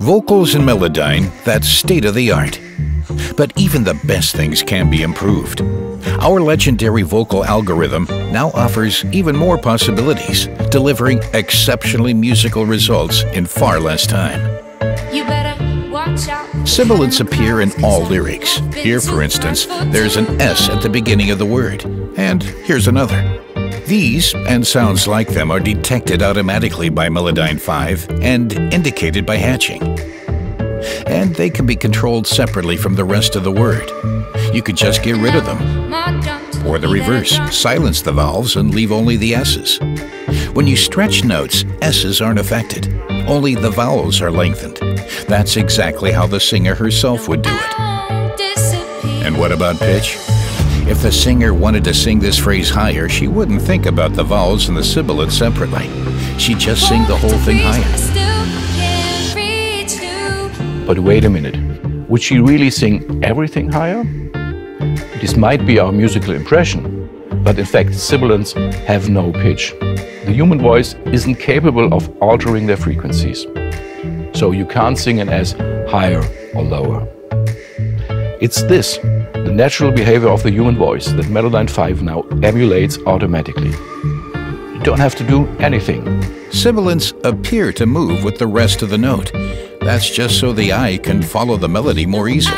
Vocals in Melodyne, that's state of the art. But even the best things can be improved. Our legendary vocal algorithm now offers even more possibilities, delivering exceptionally musical results in far less time. Sibilants appear in all lyrics. Here, for instance, there's an S at the beginning of the word. And here's another. These, and sounds like them, are detected automatically by Melodyne 5 and indicated by hatching. And they can be controlled separately from the rest of the word. You could just get rid of them. Or the reverse, silence the vowels and leave only the S's. When you stretch notes, S's aren't affected. Only the vowels are lengthened. That's exactly how the singer herself would do it. And what about pitch? If the singer wanted to sing this phrase higher, she wouldn't think about the vowels and the sibilant separately. She'd just sing the whole thing higher. But wait a minute, would she really sing everything higher? This might be our musical impression, but in fact sibilants have no pitch. The human voice isn't capable of altering their frequencies. So you can't sing an S higher or lower. It's this, the natural behavior of the human voice that Melodyne 5 now emulates automatically. You don't have to do anything. Sibilants appear to move with the rest of the note. That's just so the eye can follow the melody more easily.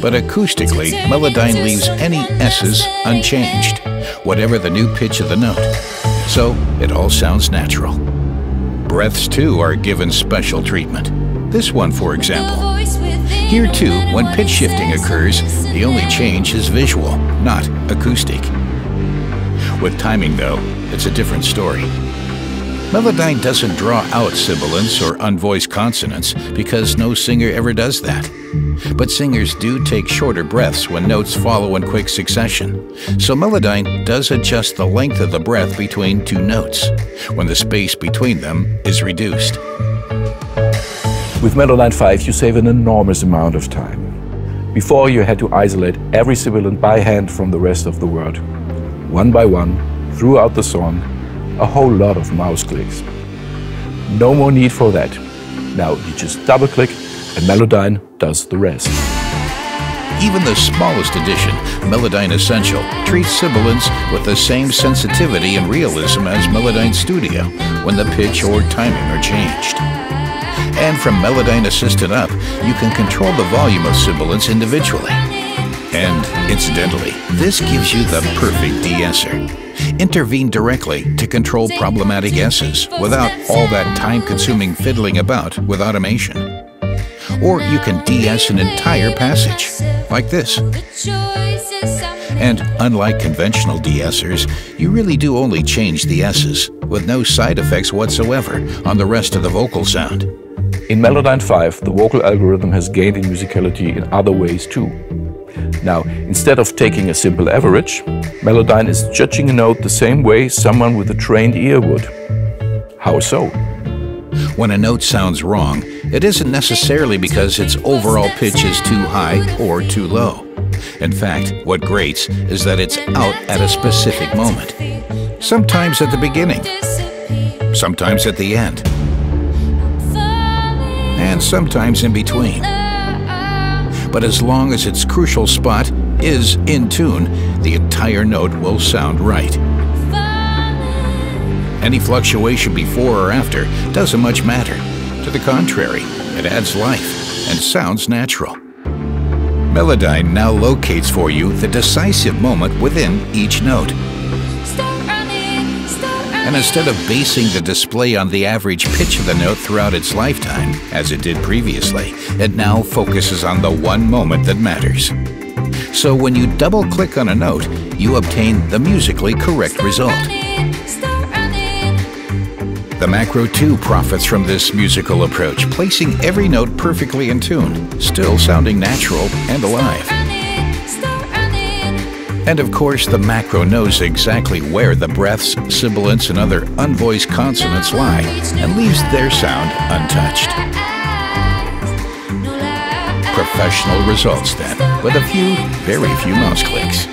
But acoustically, Melodyne leaves any S's unchanged, whatever the new pitch of the note. So it all sounds natural. Breaths, too, are given special treatment. This one, for example. Here too, when pitch shifting occurs, the only change is visual, not acoustic. With timing though, it's a different story. Melodyne doesn't draw out sibilants or unvoiced consonants because no singer ever does that. But singers do take shorter breaths when notes follow in quick succession, so Melodyne does adjust the length of the breath between two notes, when the space between them is reduced. With Melodyne 5 you save an enormous amount of time. Before you had to isolate every sibilant by hand from the rest of the word. One by one, throughout the song, a whole lot of mouse clicks. No more need for that. Now you just double click and Melodyne does the rest. Even the smallest edition, Melodyne Essential, treats sibilants with the same sensitivity and realism as Melodyne Studio when the pitch or timing are changed. And from Melodyne Assistant up, you can control the volume of sibilants individually. And incidentally, this gives you the perfect de-esser. Intervene directly to control problematic S's without all that time-consuming fiddling about with automation. Or you can de-ess an entire passage, like this. And unlike conventional de-essers, you really do only change the S's, with no side effects whatsoever on the rest of the vocal sound. In Melodyne 5, the vocal algorithm has gained in musicality in other ways too. Now, instead of taking a simple average, Melodyne is judging a note the same way someone with a trained ear would. How so? When a note sounds wrong, it isn't necessarily because its overall pitch is too high or too low. In fact, what grates is that it's out at a specific moment. Sometimes at the beginning, sometimes at the end, sometimes in between. But as long as its crucial spot is in tune, the entire note will sound right. Any fluctuation before or after doesn't much matter. To the contrary, it adds life and sounds natural. Melodyne now locates for you the decisive moment within each note. And instead of basing the display on the average pitch of the note throughout its lifetime, as it did previously, it now focuses on the one moment that matters. So when you double click on a note, you obtain the musically correct result. The Macro 2 profits from this musical approach, placing every note perfectly in tune, still sounding natural and alive. And of course, the macro knows exactly where the breaths, sibilants, and other unvoiced consonants lie, and leaves their sound untouched. Professional results then, with a few, very few mouse clicks.